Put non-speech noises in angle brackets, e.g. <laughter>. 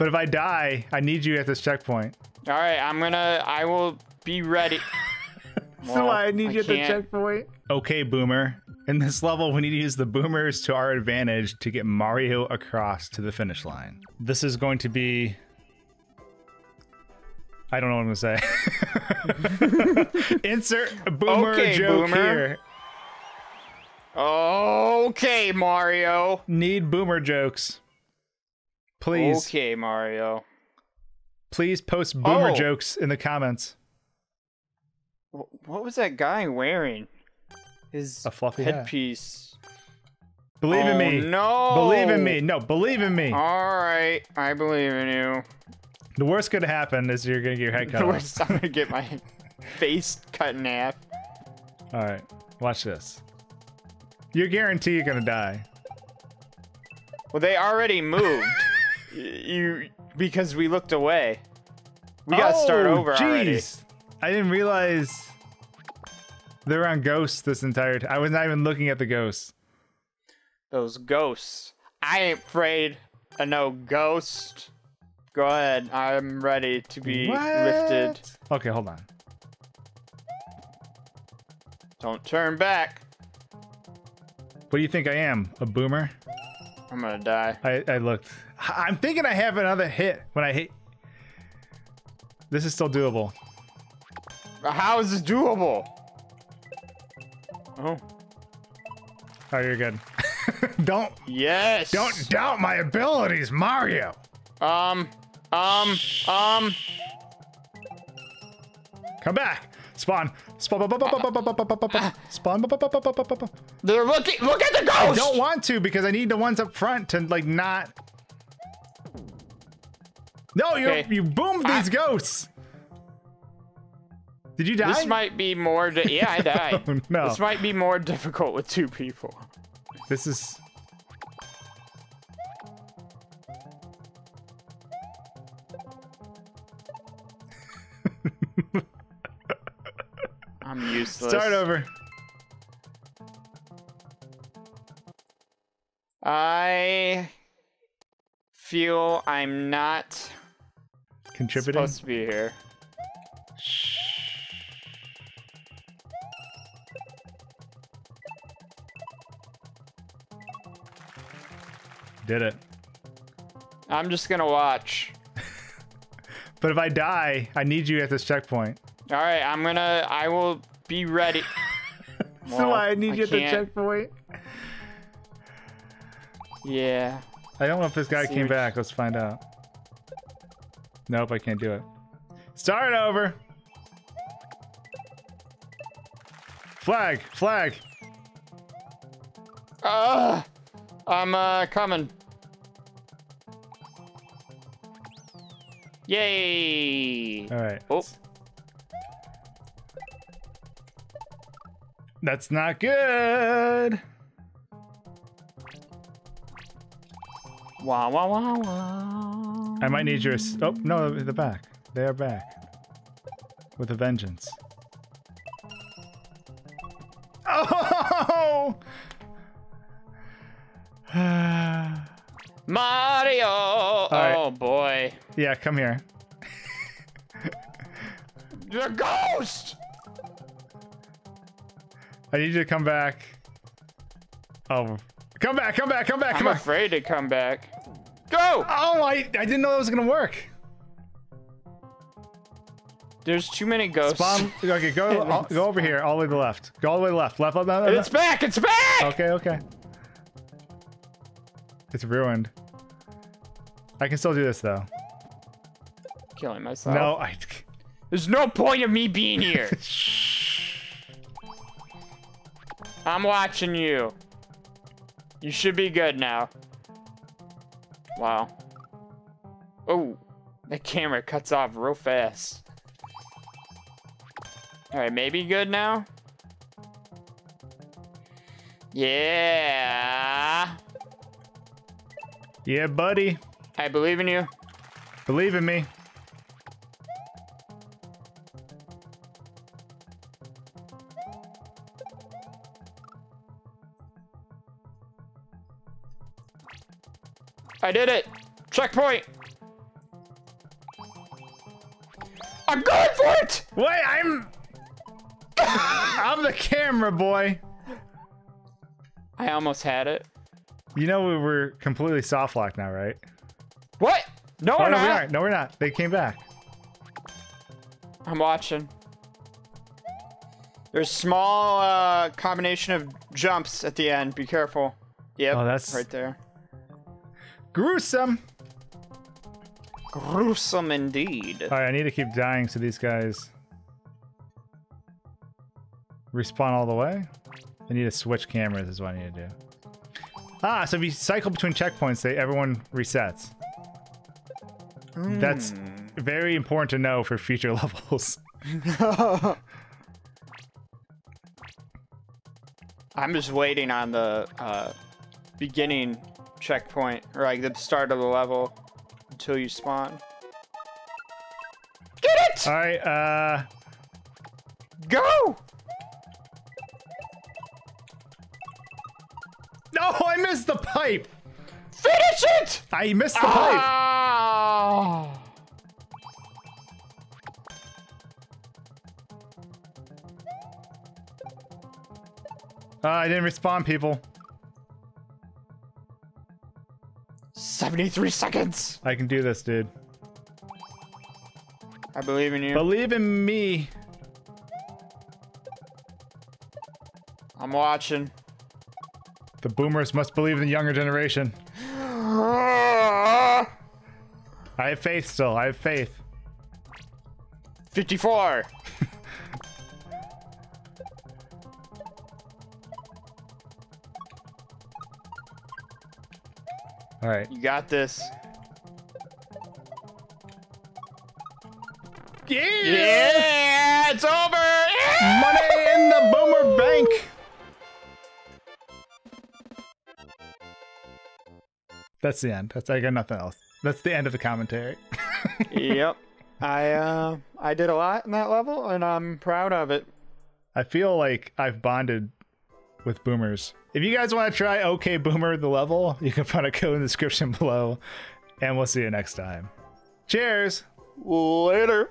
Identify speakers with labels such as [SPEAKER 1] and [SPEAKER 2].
[SPEAKER 1] But if I die, I need you at this checkpoint.
[SPEAKER 2] All right, I'm gonna. I will be ready. <laughs>
[SPEAKER 1] so
[SPEAKER 2] Well,
[SPEAKER 1] I need
[SPEAKER 2] I
[SPEAKER 1] you at the
[SPEAKER 2] can't.
[SPEAKER 1] checkpoint. Okay, Boomer. In this level, we need to use the boomers to our advantage to get Mario across to the finish line. This is going to be. I don't know what I'm gonna say. <laughs> <laughs> Insert boomer
[SPEAKER 2] Okay,
[SPEAKER 1] joke
[SPEAKER 2] Boomer.
[SPEAKER 1] here.
[SPEAKER 2] Okay, Mario.
[SPEAKER 1] Need boomer jokes. Please,
[SPEAKER 2] Okay, Mario.
[SPEAKER 1] please post boomer
[SPEAKER 2] Oh.
[SPEAKER 1] jokes in the comments.
[SPEAKER 2] What was that guy wearing? His
[SPEAKER 1] A fluffy hat.
[SPEAKER 2] headpiece.
[SPEAKER 1] Believe in
[SPEAKER 2] Oh,
[SPEAKER 1] me.
[SPEAKER 2] No.
[SPEAKER 1] Believe in me. No, believe in me.
[SPEAKER 2] All right, I believe in you.
[SPEAKER 1] The worst could happen is you're gonna get your head <laughs> cut
[SPEAKER 2] The
[SPEAKER 1] off.
[SPEAKER 2] worst, I'm gonna get <laughs> my face cut in half.
[SPEAKER 1] All right, watch this. You're guaranteed you're gonna die.
[SPEAKER 2] Well, they already moved. You because we looked away. We gotta start
[SPEAKER 1] Oh,
[SPEAKER 2] over already.
[SPEAKER 1] jeez. I didn't realize they were on ghosts this entire time. I was not even looking at the ghosts.
[SPEAKER 2] Those ghosts. I ain't afraid of no ghost. Go ahead. I'm ready to be lifted.
[SPEAKER 1] Okay, hold on.
[SPEAKER 2] Don't turn back.
[SPEAKER 1] What do you think I am? A boomer?
[SPEAKER 2] I'm gonna die.
[SPEAKER 1] I, I looked. I'm thinking I have another hit when I hit. This is still doable.
[SPEAKER 2] How is this doable? Oh.
[SPEAKER 1] Oh, you're good. don't
[SPEAKER 2] Yes.
[SPEAKER 1] don't doubt my abilities, Mario.
[SPEAKER 2] Um. Um. Um.
[SPEAKER 1] Come back. Spawn. Spawn. Spawn. Spawn.
[SPEAKER 2] They're looking. Look at the ghost.
[SPEAKER 1] I don't want to because I need the ones up front to like not. No, you
[SPEAKER 2] Okay.
[SPEAKER 1] you boomed these ghosts. Did you die?
[SPEAKER 2] This might be more. Yeah, I <laughs> died.
[SPEAKER 1] Oh, no.
[SPEAKER 2] This might be more difficult with two people.
[SPEAKER 1] This is.
[SPEAKER 2] I'm useless.
[SPEAKER 1] Start over.
[SPEAKER 2] I feel I'm not
[SPEAKER 1] Contributing.
[SPEAKER 2] supposed to be here. Shh.
[SPEAKER 1] Did it.
[SPEAKER 2] I'm just gonna watch. <laughs>
[SPEAKER 1] But if I die, I need you at this checkpoint.
[SPEAKER 2] All right, I'm gonna. I will be ready. <laughs>
[SPEAKER 1] so
[SPEAKER 2] Well,
[SPEAKER 1] I need
[SPEAKER 2] I
[SPEAKER 1] you at the
[SPEAKER 2] can't.
[SPEAKER 1] checkpoint.
[SPEAKER 2] Yeah.
[SPEAKER 1] I don't know if this guy came back. Let's find out. Nope, I can't do it. Start over. Flag, flag.
[SPEAKER 2] Uh, I'm uh coming. Yay!
[SPEAKER 1] All right.
[SPEAKER 2] Oh.
[SPEAKER 1] That's not good.
[SPEAKER 2] Wow! Wow! Wow! Wow!
[SPEAKER 1] I might need your. Oh no, the back. They are back with a vengeance. Oh! <laughs>
[SPEAKER 2] Mario!
[SPEAKER 1] right.
[SPEAKER 2] Oh boy!
[SPEAKER 1] yeah, come here. <laughs>
[SPEAKER 2] The ghost!
[SPEAKER 1] I need you to come back. Oh, come back! Come back! Come back!
[SPEAKER 2] I'm
[SPEAKER 1] Come on!
[SPEAKER 2] afraid to come back. Go!
[SPEAKER 1] Oh, I I didn't know that was gonna work.
[SPEAKER 2] There's too many ghosts.
[SPEAKER 1] Spawn. Okay, go <laughs> all, go over here, all the way to the left. Go all the way left. Left, left, left. left.
[SPEAKER 2] It's back! It's back!
[SPEAKER 1] Okay, okay. It's ruined. I can still do this though.
[SPEAKER 2] Killing myself.
[SPEAKER 1] No, I. <laughs>
[SPEAKER 2] There's no point of me being here. <laughs> I'm watching you. You should be good now. Wow. Oh, the camera cuts off real fast. Alright, maybe good now? Yeah.
[SPEAKER 1] Yeah, buddy.
[SPEAKER 2] I believe in you.
[SPEAKER 1] Believe in me.
[SPEAKER 2] I did it. Checkpoint. I'm going for it!
[SPEAKER 1] Wait, I'm. I'm the camera boy.
[SPEAKER 2] I almost had it.
[SPEAKER 1] You know we were completely soft locked now, right?
[SPEAKER 2] What? No,
[SPEAKER 1] Oh,
[SPEAKER 2] we're
[SPEAKER 1] no, we
[SPEAKER 2] not.
[SPEAKER 1] aren't. No, we're not. They came back.
[SPEAKER 2] I'm watching. There's small uh, combination of jumps at the end. Be careful. Yep.
[SPEAKER 1] Oh, that's-
[SPEAKER 2] right there.
[SPEAKER 1] Gruesome.
[SPEAKER 2] Gruesome indeed.
[SPEAKER 1] All right, I need to keep dying so these guys respawn all the way. I need to switch cameras is what I need to do. Ah, so if you cycle between checkpoints, they everyone resets. That's very important to know for future <laughs> levels. <laughs>
[SPEAKER 2] I'm just waiting on the uh, beginning checkpoint, or like the start of the level, until you spawn. Get it!
[SPEAKER 1] All right, uh,
[SPEAKER 2] Go!
[SPEAKER 1] no, I missed the pipe.
[SPEAKER 2] Finish it!
[SPEAKER 1] I missed the pipe.
[SPEAKER 2] Ah!
[SPEAKER 1] Uh, I didn't respond, people.
[SPEAKER 2] 73 seconds.
[SPEAKER 1] I can do this, dude.
[SPEAKER 2] I believe in you.
[SPEAKER 1] Believe in me.
[SPEAKER 2] I'm watching.
[SPEAKER 1] The boomers must believe in the younger generation. <gasps> I have faith still. I have faith.
[SPEAKER 2] 54.
[SPEAKER 1] All right.
[SPEAKER 2] You got this.
[SPEAKER 1] Yeah!
[SPEAKER 2] Yeah, it's over. Yeah!
[SPEAKER 1] Money in the boomer bank. That's the end. That's I got nothing else. That's the end of the commentary. <laughs>
[SPEAKER 2] yep. I uh I did a lot in that level and I'm proud of it.
[SPEAKER 1] I feel like I've bonded with boomers. If you guys want to try OK Boomer the level, you can find a code in the description below, and we'll see you next time. Cheers.
[SPEAKER 2] Later.